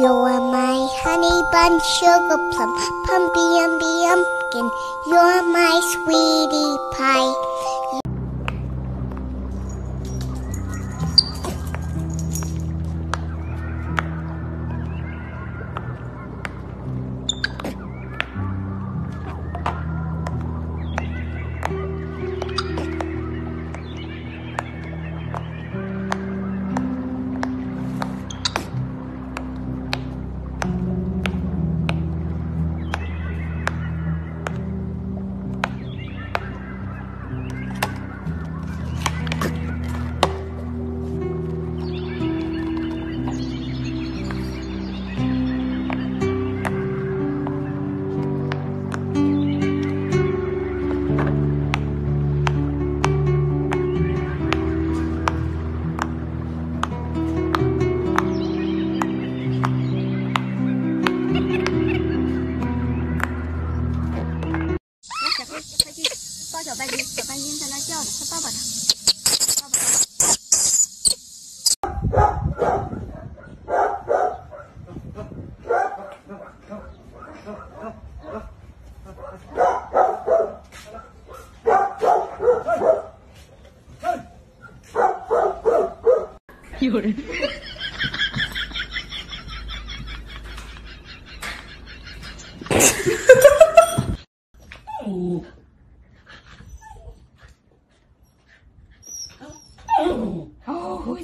You're my honey bun, sugar plum, pumpy umby umpkin. You're my sweetie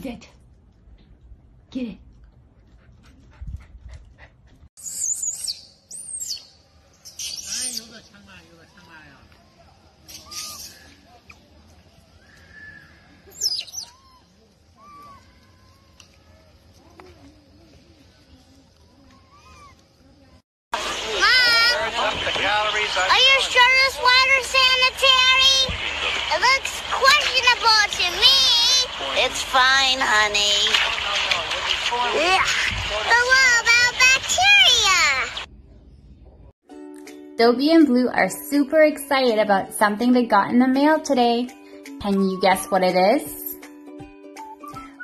блядь. Fine, honey. Ugh. But what about bacteria? Dobie and Blue are super excited about something they got in the mail today. Can you guess what it is?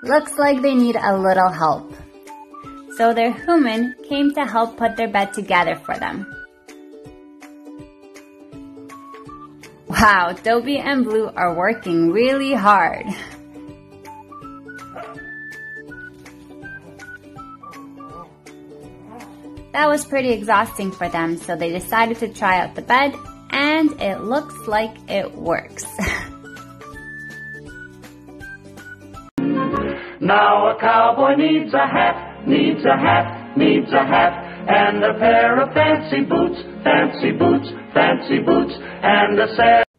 Looks like they need a little help. So their human came to help put their bed together for them. Wow, Dobie and Blue are working really hard. That was pretty exhausting for them, so they decided to try out the bed, and it looks like it works. Now a cowboy needs a hat, needs a hat, needs a hat, and a pair of fancy boots, fancy boots, fancy boots, and a set.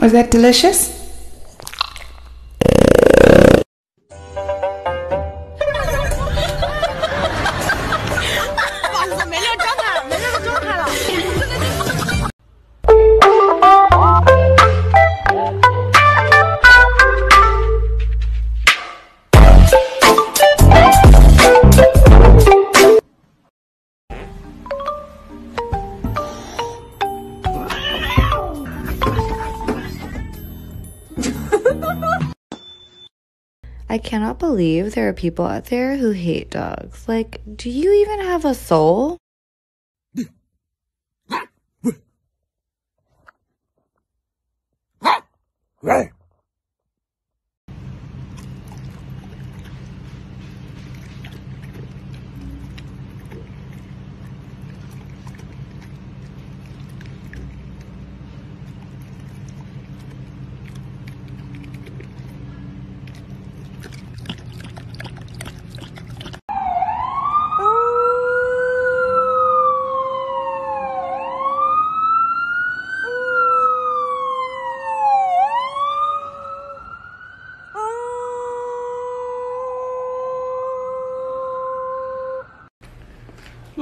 Was that delicious? I cannot believe there are people out there who hate dogs. Like, do you even have a soul? Right.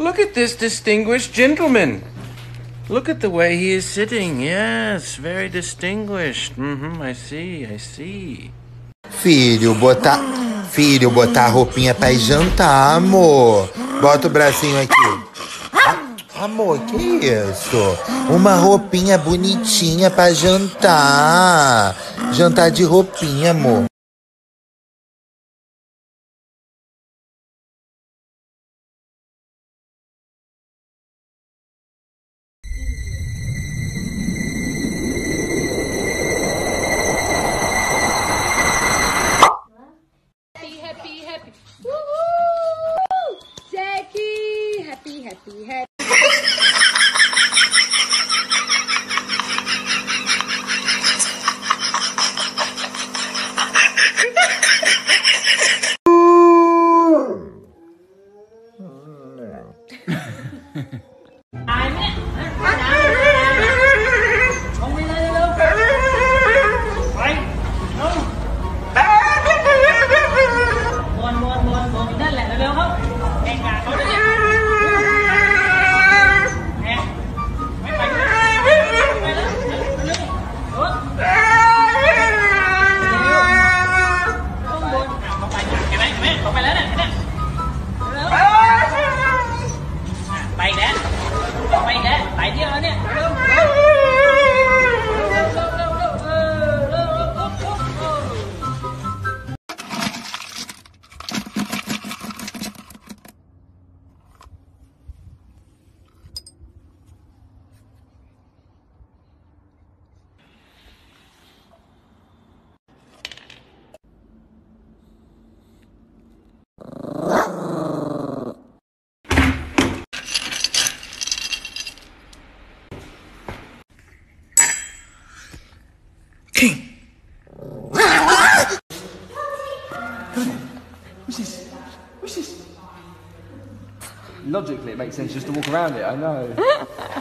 Look at this distinguished gentleman. Look at the way he is sitting. Yes, very distinguished. Mm-hmm, I see, I see. Filho, botar. Filho, botar a roupinha pra ir jantar, amor. Bota o bracinho aqui. Ah, Amor, que isso? Uma roupinha bonitinha pra jantar. Jantar de roupinha, amor. Logically, it makes sense just to walk around it, I know.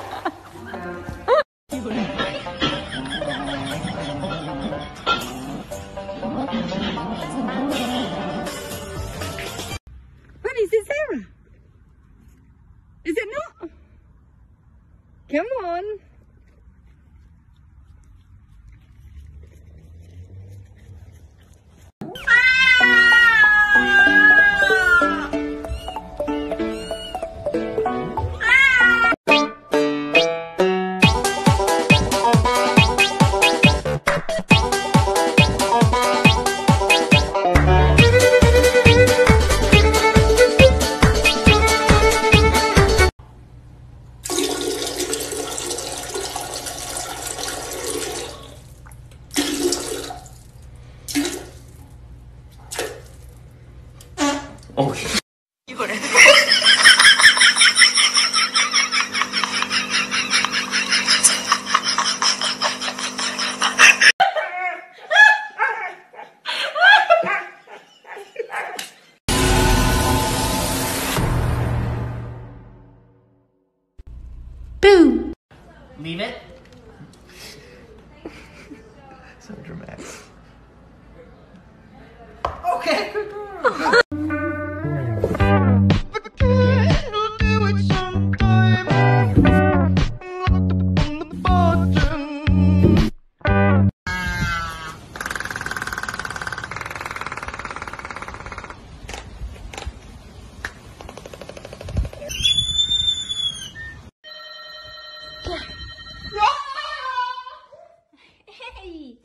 Hey!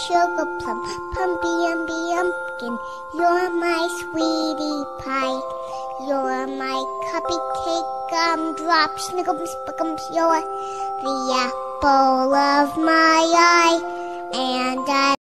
sugar plum, pumpy umby pumpkin. You're my sweetie pie. You're my cupcake gumdrop, snickums, spickums. You're the apple of my eye. And I